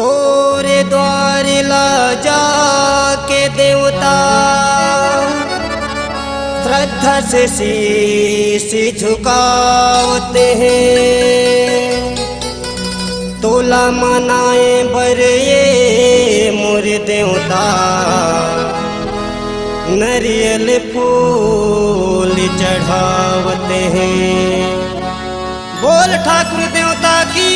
तोरे द्वार ला जाके देवता। श्रद्धा से शीश झुकावते हैं। तोला मनाए बर ये मोर देवता। नरियल फूल चढ़ावते हैं। बोल ठाकुर देवता की।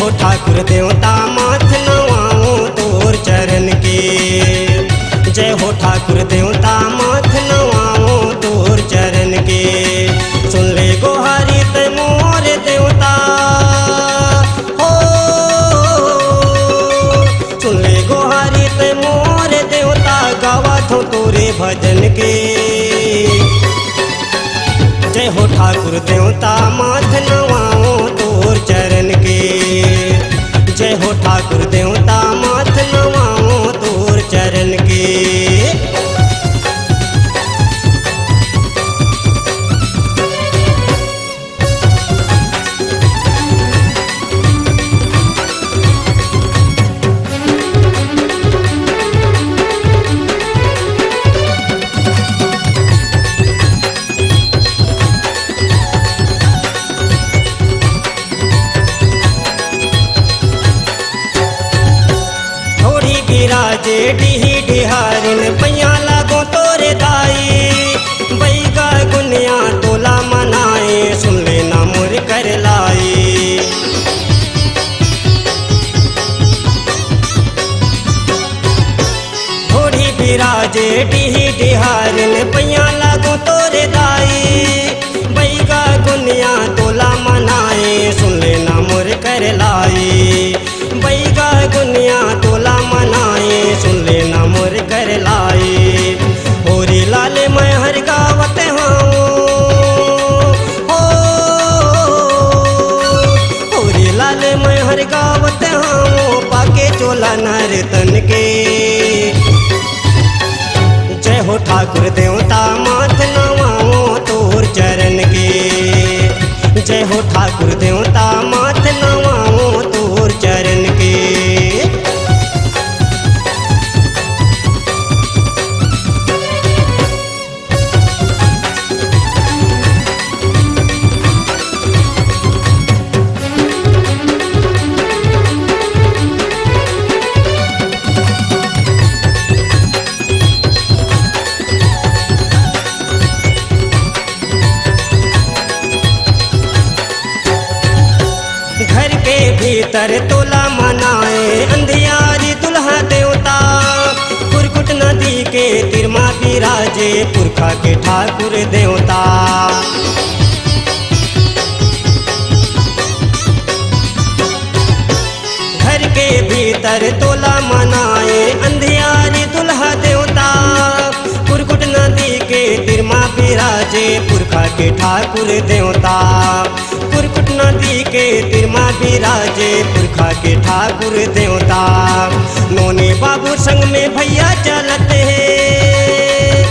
हो ठाकुर देवता, माथ नवाओ तोर चरण के। जय हो ठाकुर देवता, माथ नवाओ तोर चरण के। सुन ले गोहारी ते मोर देवता। हो, सुन ले गोहारी ते मोर देवता, गावा थो तोरे भजन के। जय हो ठाकुर देवता, माथ नवाओ तोर चरण के। जय हो ठाकुर देवता बिराजे डिही डिहारिन पैया लागो तोरे दाई बैगा गुनिया तोला मनाए, सुन लेना मुर कर लाई। थोड़ी बिराजे डिही डिहारिन पैया लागो तोरे दाई बैगा गुनिया तोला मनाए, सुन लेना मुर कर लाई। ठाकुर देवता माथ नवाओ तोर चरण के। जय हो ठाकुर देवता भीतर तोला मनाए, अंधियारी दुल्हा देवता। कुरकुट नदी के तिरमा विराजे पुरखा के ठाकुर देवता। घर के भीतर तोला मनाए, अंधियारी दुल्हा देवता। कुरकुट नदी के तिरमा विराजे पुरखा के ठाकुर देवता। कुरकुट नदी के विराजे पुरखा के ठाकुर देवता। नोने बाबू संग में भैया चलते हैं।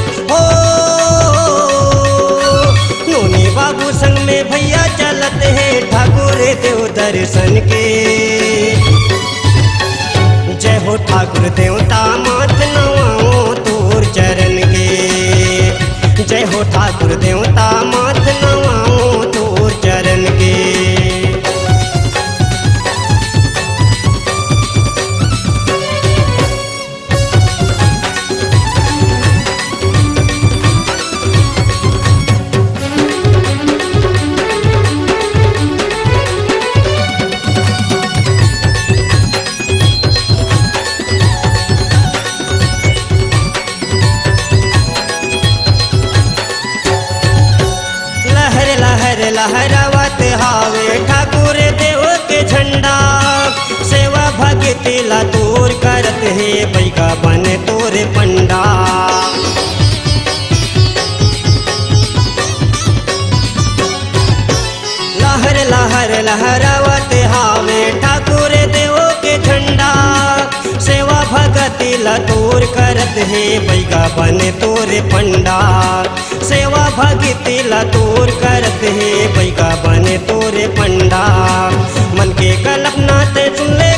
नोने बाबू संग में भैया चलते हैं ठाकुर देव दर्शन के। जय हो ठाकुर देवता माथ नवाओ तोर चरण के। जय हो ठाकुर देवता लहरावत हावे, ठाकुर देव के झंडा। सेवा भक्ति ला तोर करत हे पैका बन तोरे पंडा। लहर लहर, लहरावत तिला तोर करत हे बैगा बने तोरे पंडा सेवा भगी तिला तोर करत हे बैगा बने तोरे पंडा मन के कलपना ते चुन ले